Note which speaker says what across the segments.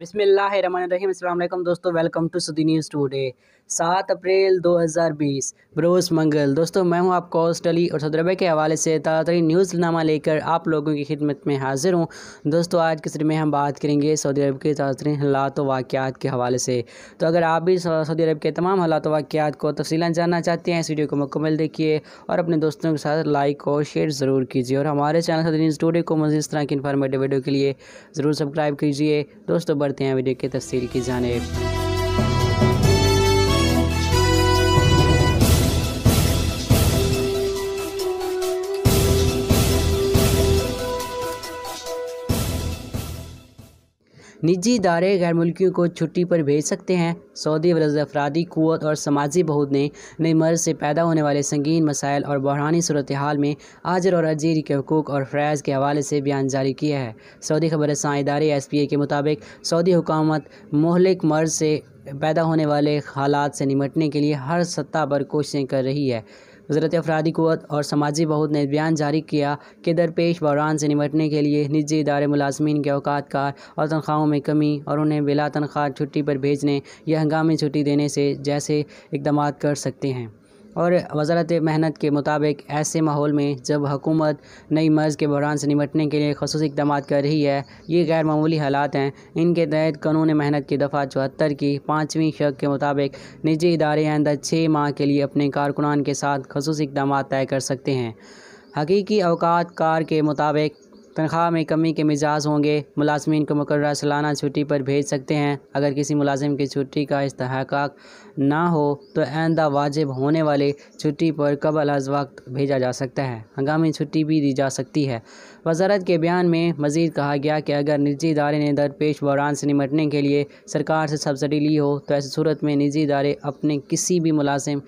Speaker 1: بسم اللہ الرحمن الرحیم، السلام علیکم دوستو welcome to Saudi news today سات اپریل دو ہزار بیس، بروز منگل۔ دوستو، میں ہوں آپ کوسٹ علی اور عربیہ کے حوالے سے تازہ نیوز نامہ لے کر آپ لوگوں کی خدمت میں حاضر ہوں۔ دوستو، آج کے سر میں ہم بات کریں گے سعودی عرب کے تازہ حالات و واقعات کے حوالے سے۔ تو اگر آپ بھی سعودی عرب کے تمام حالات و واقعات کو تفصیلاً جاننا چاہتے ہیں، اس ویڈیو کو مکمل دیکھیے اور اپنے دوستوں کے ساتھ لائک اور شیئر ضرور کیجیے۔ اور ہمارے چینل سعودی نیوز ٹوڈے کو مزید اس طرح کی انفارمیٹیو ویڈیو کے لیے ضرور سبسکرائب کیجیے۔ دوستو بڑھتے ہیں۔ ویڈیو کی تفصیل کی جانب۔ نجی ادارے غیر ملکیوں کو چھٹی پر بھیج سکتے ہیں۔ سعودی ورز افرادی قوت اور سماجی بہود نے نئی مرض سے پیدا ہونے والے سنگین مسائل اور بحرانی صورتحال میں آجر اور عجیر کے حقوق اور فریض کے حوالے سے بیان جاری کیا ہے۔ سعودی خبر رساں ادارے ایس پی اے کے مطابق سعودی حکومت مہلک مرض سے پیدا ہونے والے حالات سے نمٹنے کے لیے ہر سطح پر کوششیں کر رہی ہے۔ وزارت افرادی قوت اور سماجی بہت نے بیان جاری کیا کہ درپیش بحران سے نمٹنے کے لیے نجی ادارے ملازمین کے اوقات کار اور تنخواہوں میں کمی اور انہیں بلا تنخواہ چھٹی پر بھیجنے یا ہنگامی چھٹی دینے سے جیسے اقدامات کر سکتے ہیں۔ اور وزارت محنت کے مطابق ایسے ماحول میں جب حکومت نئی مرض کے بحران سے نمٹنے کے لیے خصوصی اقدامات کر رہی ہے، یہ غیر معمولی حالات ہیں۔ ان کے تحت قانون محنت کی دفعہ چوہتر کی پانچویں شک کے مطابق نجی ادارے آئندہ چھ ماہ کے لیے اپنے کارکنان کے ساتھ خصوصی اقدامات طے کر سکتے ہیں۔ حقیقی اوقات کار کے مطابق تنخواہ میں کمی کے مزاج ہوں گے۔ ملازمین کو مقررہ سالانہ چھٹی پر بھیج سکتے ہیں۔ اگر کسی ملازم کی چھٹی کا استحقاق نہ ہو تو آئندہ واجب ہونے والے چھٹی پر قبل از وقت بھیجا جا سکتا ہے۔ ہنگامی چھٹی بھی دی جا سکتی ہے۔ وزارت کے بیان میں مزید کہا گیا کہ اگر نجی ادارے نے درپیش بحران سے نمٹنے کے لیے سرکار سے سبسڈی لی ہو تو ایسی صورت میں نجی ادارے اپنے کسی بھی ملازم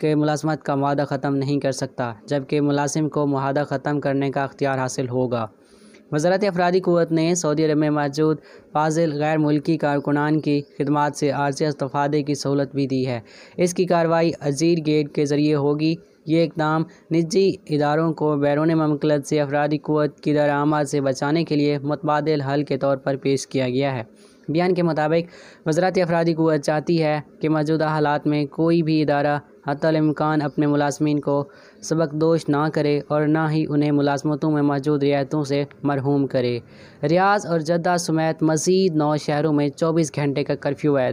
Speaker 1: کے ملازمت کا معاہدہ ختم نہیں کر سکتا، جبکہ ملازم کو معاہدہ ختم کرنے کا اختیار حاصل ہوگا۔ وزارت افرادی قوت نے سعودی عرب میں موجود فاضل غیر ملکی کارکنان کی خدمات سے عارضی استفادے کی سہولت بھی دی ہے۔ اس کی کارروائی عزیر گیٹ کے ذریعے ہوگی۔ یہ اقدام نجی اداروں کو بیرون ممکلت سے افرادی قوت کی درآمد سے بچانے کے لیے متبادل حل کے طور پر پیش کیا گیا ہے۔ بیان کے مطابق، وزارت افرادی قوت چاہتی ہے کہ موجودہ حالات میں کوئی بھی ادارہ حتی الامکان اپنے ملازمین کو سبق دوش نہ کرے اور نہ ہی انہیں ملازمتوں میں موجود رعایتوں سے مرحوم کرے۔ ریاض اور جدہ سمیت مزید نو شہروں میں چوبیس گھنٹے کا کرفیو ہے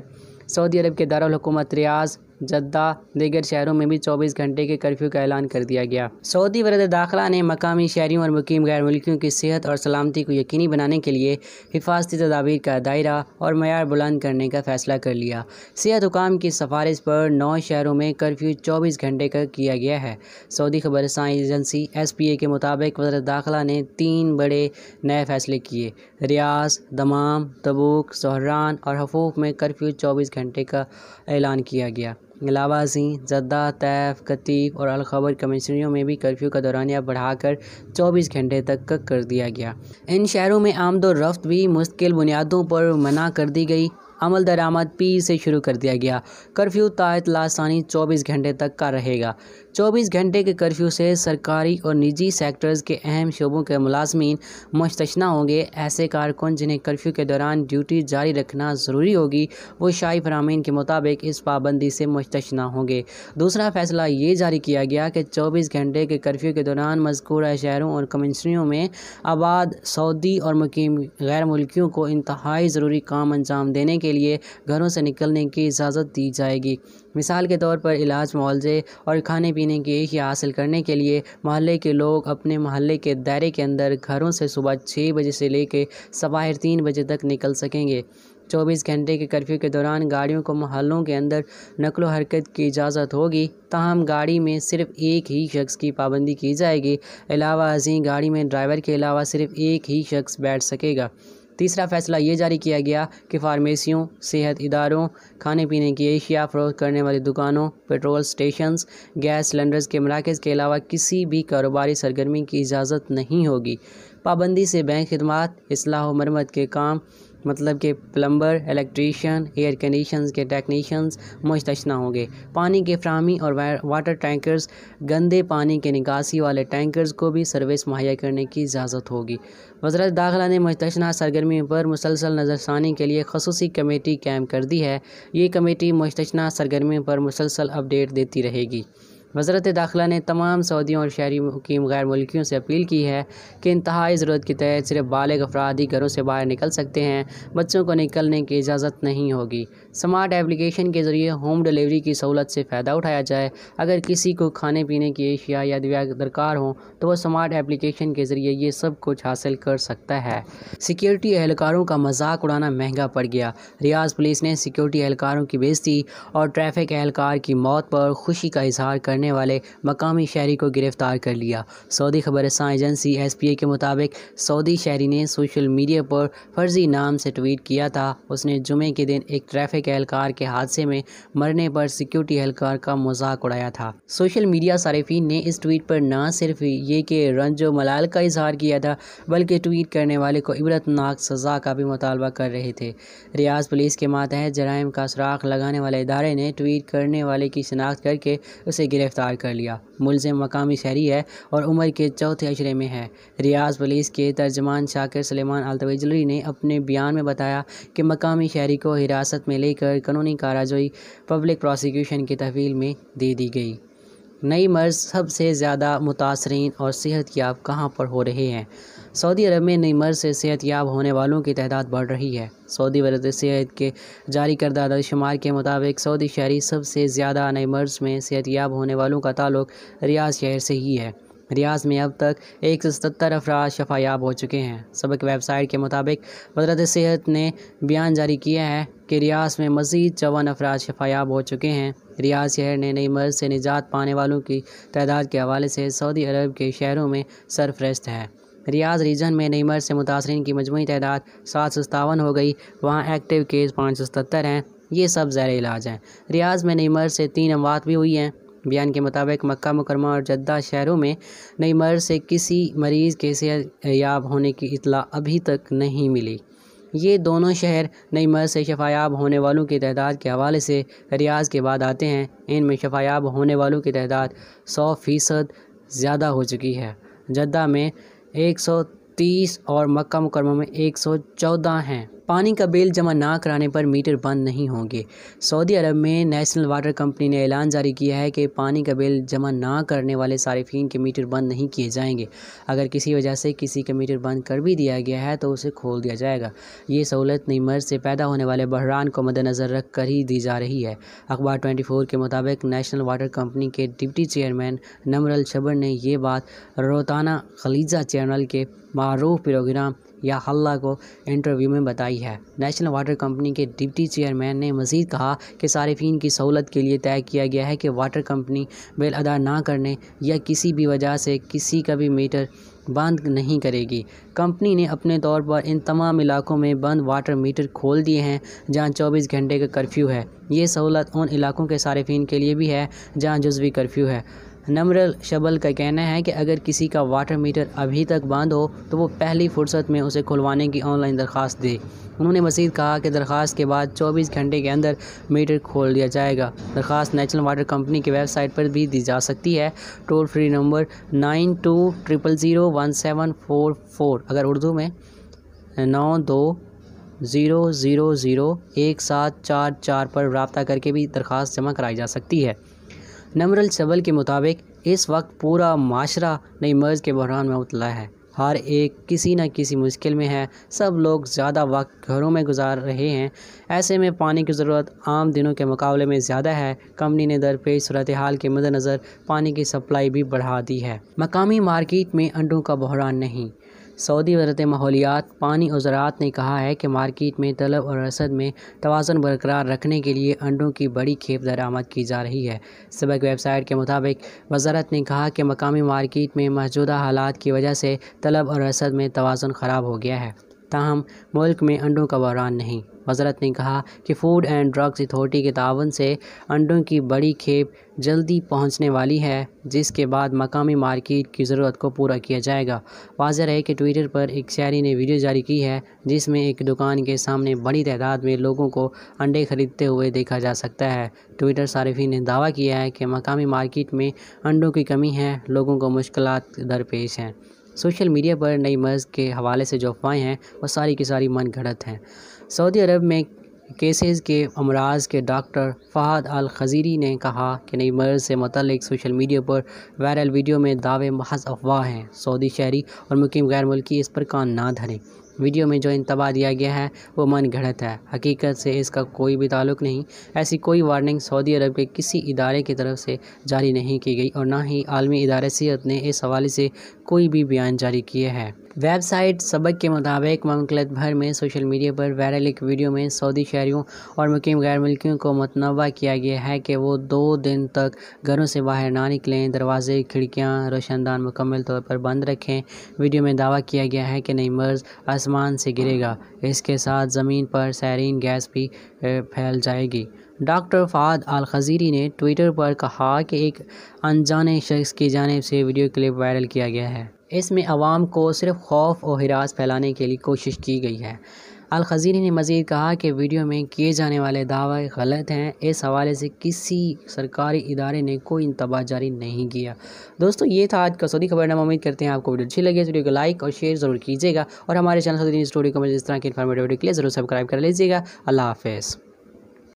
Speaker 1: سعودی عرب کے دارالحکومت ریاض جدہ دیگر شہروں میں بھی چوبیس گھنٹے کے کرفیو کا اعلان کر دیا گیا۔ سعودی ورد داخلہ نے مقامی شہریوں اور مقیم غیر ملکیوں کی صحت اور سلامتی کو یقینی بنانے کے لیے حفاظتی تدابیر کا دائرہ اور معیار بلند کرنے کا فیصلہ کر لیا۔ صحت حکام کی سفارش پر نو شہروں میں کرفیو چوبیس گھنٹے کا کیا گیا ہے۔ سعودی خبر رساں ایجنسی ایس پی اے کے مطابق وزارت داخلہ نے تین بڑے نئے فیصلے کیے۔ ریاض، دمام، تبوک، سہران اور حفوف میں کرفیو چوبیس گھنٹے کا اعلان کیا گیا۔ علاوہ ازیں جدہ طیف قطیف اور الخبر کمیشنریوں میں بھی کرفیو کا دورانیہ بڑھا کر چوبیس گھنٹے تک کر دیا گیا۔ ان شہروں میں آمد و رفت بھی مستقل بنیادوں پر منع کر دی گئی۔ عمل درآمد پی سے شروع کر دیا گیا۔ کرفیو تائت لاسانی چوبیس گھنٹے تک کا رہے گا۔ چوبیس گھنٹے کے کرفیو سے سرکاری اور نجی سیکٹرز کے اہم شعبوں کے ملازمین مستثنا ہوں گے۔ ایسے کارکن جنہیں کرفیو کے دوران ڈیوٹی جاری رکھنا ضروری ہوگی، وہ شاہی فرامین کے مطابق اس پابندی سے مستثنا ہوں گے۔ دوسرا فیصلہ یہ جاری کیا گیا کہ چوبیس گھنٹے کے کرفیو کے دوران مذکورہ شہروں اور کمنسریوں میں آباد، سعودی اور مقیم غیر ملکیوں کو انتہائی ضروری کام انجام دینے کے لیے گھروں سے نکلنے کی اجازت دی جائے گی۔ مثال کے طور پر علاج معالجے اور کھانے پینے کی اشیاء حاصل کرنے کے لیے محلے کے لوگ اپنے محلے کے دائرے کے اندر گھروں سے صبح چھ بجے سے لے کے سواہر تین بجے تک نکل سکیں گے۔ چوبیس گھنٹے کے کرفیو کے دوران گاڑیوں کو محلوں کے اندر نقل و حرکت کی اجازت ہوگی، تاہم گاڑی میں صرف ایک ہی شخص کی پابندی کی جائے گی۔ علاوہ ازیں گاڑی میں ڈرائیور کے علاوہ صرف ایک ہی شخص بیٹھ سکے گا۔ تیسرا فیصلہ یہ جاری کیا گیا کہ فارمیسیوں، صحت اداروں، کھانے پینے کی اشیاء فروخت کرنے والی دکانوں، پیٹرول سٹیشنز، گیس سلنڈرز کے مراکز کے علاوہ کسی بھی کاروباری سرگرمی کی اجازت نہیں ہوگی۔ پابندی سے بینک خدمات، اصلاح و مرمت کے کام مطلب کہ پلمبر، الیکٹریشین، ایئر کنڈیشنز کے ٹیکنیشنز مستثنا ہوں گے۔ پانی کے فراہمی اور واٹر ٹینکرز، گندے پانی کے نکاسی والے ٹینکرز کو بھی سروس مہیا کرنے کی اجازت ہوگی۔ وزارت داخلہ نے مستثنا سرگرمی پر مسلسل نظر ثانی کے لیے خصوصی کمیٹی قائم کر دی ہے۔ یہ کمیٹی مستثنا سرگرمی پر مسلسل اپڈیٹ دیتی رہے گی۔ وزارت داخلہ نے تمام سعودیوں اور شہری حکیم غیر ملکیوں سے اپیل کی ہے کہ انتہائی ضرورت کے تحت صرف بالغ افراد ہی گھروں سے باہر نکل سکتے ہیں۔ بچوں کو نکلنے کی اجازت نہیں ہوگی۔ سمارٹ اپلیکیشن کے ذریعے ہوم ڈیلیوری کی سہولت سے فائدہ اٹھایا جائے۔ اگر کسی کو کھانے پینے کی اشیاء یا دیا درکار ہوں، تو وہ سمارٹ اپلیکیشن کے ذریعے یہ سب کچھ حاصل کر سکتا ہے۔ سیکیورٹی اہلکاروں کا مذاق اڑانا مہنگا پڑ گیا۔ ریاض پولیس نے سیکیورٹی اہلکاروں کی بےزتی اور ٹریفک اہلکار کی موت پر خوشی کا اظہار کرنے والے مقامی شہری کو گرفتار کر لیا۔ سعودی خبرستان ایجنسی ایس پی اے کے مطابق سعودی شہری نے سوشل میڈیا پر فرضی نام سے ٹویٹ کیا تھا۔ اس نے جمعے کے دن ایک ٹریفک اہلکار کے حادثے میں مرنے پر سیکیورٹی اہلکار کا مذاق اڑایا تھا۔ سوشل میڈیا صارفین نے اس ٹویٹ پر نہ صرف یہ کہ رنج و ملال کا اظہار کیا تھا، بلکہ ٹویٹ کرنے والے کو عبرتناک سزا کا بھی مطالبہ کر رہے تھے۔ ریاض پولیس کے ماتحت جرائم کا سراغ لگانے والے ادارے نے ٹویٹ کرنے والے کی شناخت کر کے اسے گرفتار کر لیا۔ ملزم مقامی شہری ہے اور عمر کے چوتھے اشرے میں ہے۔ ریاض پولیس کے ترجمان شاکر سلیمان التویجلری نے اپنے بیان میں بتایا کہ مقامی شہری کو حراست میں لے کر قانونی کاراجوئی پبلک پروسیکیوشن کی تحویل میں دے دی گئی۔ نئی مرض سب سے زیادہ متاثرین اور صحت یاب کہاں پر ہو رہے ہیں؟ سعودی عرب میں نئی مرض سے صحت یاب ہونے والوں کی تعداد بڑھ رہی ہے۔ سعودی وزارت صحت کے جاری کردہ شمار کے مطابق سعودی شہری سب سے زیادہ نئی مرض میں صحت یاب ہونے والوں کا تعلق ریاض شہر سے ہی ہے۔ ریاض میں اب تک ایک سو ستر افراد شفا یاب ہو چکے ہیں۔ سبق ویب سائٹ کے مطابق وزارت صحت نے بیان جاری کیا ہے کہ ریاض میں مزید چون افراد شفا یاب ہو چکے ہیں۔ ریاض شہر نے نئی مرض سے نجات پانے والوں کی تعداد کے حوالے سے سعودی عرب کے شہروں میں سرفرست ہے۔ ریاض ریجن میں نئی مرض سے متاثرین کی مجموعی تعداد سات سو ستاون ہو گئی۔ وہاں ایکٹیو کیس پانچ سو ستر ہیں۔ یہ سب زیر علاج ہیں۔ ریاض میں نئی مرض سے تین اموات بھی ہوئی ہیں۔ بیان کے مطابق مکہ مکرمہ اور جدہ شہروں میں نئی مرض سے کسی مریض کے صحت یاب ہونے کی اطلاع ابھی تک نہیں ملی۔ یہ دونوں شہر نئی مرض سے شفایاب ہونے والوں کی تعداد کے حوالے سے ریاض کے بعد آتے ہیں۔ ان میں شفایاب ہونے والوں کی تعداد سو فیصد زیادہ ہو چکی ہے۔ جدہ میں ایک سو تیس اور مکہ مکرمہ میں ایک سو چودہ ہیں۔ پانی کا بیل جمع نہ کرانے پر میٹر بند نہیں ہوں گے۔ سعودی عرب میں نیشنل واٹر کمپنی نے اعلان جاری کیا ہے کہ پانی کا بیل جمع نہ کرنے والے صارفین کے میٹر بند نہیں کیے جائیں گے۔ اگر کسی وجہ سے کسی کا میٹر بند کر بھی دیا گیا ہے تو اسے کھول دیا جائے گا۔ یہ سہولت نئی مرض سے پیدا ہونے والے بحران کو مد نظر رکھ کر ہی دی جا رہی ہے۔ اخبار ٹوئنٹی فور کے مطابق نیشنل واٹر کمپنی کے ڈپٹی چیئرمین نمر الشبر نے یہ بات روتانہ خلیجہ چینل کے معروف پروگرام یا حلہ کو انٹرویو میں بتائی ہے۔ نیشنل واٹر کمپنی کے ڈپٹی چیئرمین نے مزید کہا کہ صارفین کی سہولت کے لیے طے کیا گیا ہے کہ واٹر کمپنی بل ادا نہ کرنے یا کسی بھی وجہ سے کسی کا بھی میٹر بند نہیں کرے گی۔ کمپنی نے اپنے طور پر ان تمام علاقوں میں بند واٹر میٹر کھول دیے ہیں جہاں چوبیس گھنٹے کا کرفیو ہے۔ یہ سہولت ان علاقوں کے صارفین کے لیے بھی ہے جہاں جزوی کرفیو ہے۔ نمرل شبل کا کہنا ہے کہ اگر کسی کا واٹر میٹر ابھی تک بند ہو تو وہ پہلی فرصت میں اسے کھلوانے کی آن لائن درخواست دے۔ انہوں نے مزید کہا کہ درخواست کے بعد چوبیس گھنٹے کے اندر میٹر کھول دیا جائے گا۔ درخواست نیشنل واٹر کمپنی کی ویب سائٹ پر بھی دی جا سکتی ہے۔ Toll free number nine two triple zero one seven four four. اگر اردو میں نو دو زیرو زیرو زیرو ایک سات چار چار پر رابطہ کر کے بھی درخواست جمع کرائی جا سکتی ہے۔ نمر الصبل کے مطابق اس وقت پورا معاشرہ نئی مرض کے بحران میں مبتلا ہے۔ ہر ایک کسی نہ کسی مشکل میں ہے۔ سب لوگ زیادہ وقت گھروں میں گزار رہے ہیں۔ ایسے میں پانی کی ضرورت عام دنوں کے مقابلے میں زیادہ ہے۔ کمپنی نے درپیش صورتحال کے مد نظر پانی کی سپلائی بھی بڑھا دی ہے۔ مقامی مارکیٹ میں انڈوں کا بحران نہیں۔ سعودی وزارت ماحولیات پانی اور زراعت نے کہا ہے کہ مارکیٹ میں طلب اور رسد میں توازن برقرار رکھنے کے لیے انڈوں کی بڑی کھیپ درآمد کی جا رہی ہے۔ سبق ویب سائٹ کے مطابق، وزارت نے کہا کہ مقامی مارکیٹ میں موجودہ حالات کی وجہ سے طلب اور رسد میں توازن خراب ہو گیا ہے۔ تاہم، ملک میں انڈوں کا بحران نہیں۔ وزارت نے کہا کہ فوڈ اینڈ ڈرگز اتھارٹی کے تعاون سے انڈوں کی بڑی کھیپ جلدی پہنچنے والی ہے، جس کے بعد مقامی مارکیٹ کی ضرورت کو پورا کیا جائے گا۔ واضح رہے کہ ٹویٹر پر ایک شہری نے ویڈیو جاری کی ہے، جس میں ایک دکان کے سامنے بڑی تعداد میں لوگوں کو انڈے خریدتے ہوئے دیکھا جا سکتا ہے۔ ٹویٹر صارفین نے دعویٰ کیا ہے کہ مقامی مارکیٹ میں انڈوں کی کمی ہے، لوگوں کو مشکلات درپیش ہیں۔ سوشل میڈیا پر نئی مرض کے حوالے سے جو افواہیں ہیں، وہ ساری کی ساری من گھڑت ہیں۔ سعودی عرب میں کیسز کے امراض کے ڈاکٹر فہد الخزیری نے کہا کہ نئی مرض سے متعلق سوشل میڈیا پر وائرل ویڈیو میں دعوے محض افواہ ہیں۔ سعودی شہری اور مقیم غیر ملکی اس پر کان نہ دھریں۔ ویڈیو میں جو انتباہ دیا گیا ہے وہ من گھڑت ہے۔ حقیقت سے اس کا کوئی بھی تعلق نہیں۔ ایسی کوئی وارننگ سعودی عرب کے کسی ادارے کی طرف سے جاری نہیں کی گئی اور نہ ہی عالمی ادارے صحت نے اس حوالے سے کوئی بھی بیان جاری کیے ہے ویب سائٹ سبق کے مطابق مملکت بھر میں سوشل میڈیا پر وائرل ایک ویڈیو میں سعودی شہریوں اور مقیم غیر ملکیوں کو متنوع کیا گیا ہے کہ وہ دو دن تک گھروں سے باہر نہ نکلیں، دروازے، کھڑکیاں روشن دان مکمل طور پر بند رکھیں۔ ویڈیو میں دعویٰ کیا گیا ہے کہ نئی مرض آسمان سے گرے گا۔ اس کے ساتھ زمین پر سیرین گیس بھی پھیل جائے گی۔ ڈاکٹر فعاد الخزیری نے ٹویٹر پر کہا کہ ایک انجانے شخص کی جانب سے ویڈیو کلپ وائرل کیا گیا ہے۔ اس میں عوام کو صرف خوف و ہراس پھیلانے کے لیے کوشش کی گئی ہے۔ الخزیری نے مزید کہا کہ ویڈیو میں کیے جانے والے دعوے غلط ہیں۔ اس حوالے سے کسی سرکاری ادارے نے کوئی انتباہ جاری نہیں کیا۔ دوستو، یہ تھا آج کا سعودی خبر نامہ۔ امید کرتے ہیں آپ کو ویڈیو اچھی لگے اس ویڈیو کو لائک اور شیئر ضرور کیجیے گا اور ہمارے چینل سعودی اسٹوڈیو کو اس طرح کی انفارمیٹیو ویڈیو کے لیے ضرور سبسکرائب کر لیجیے گا۔ اللہ حافظ۔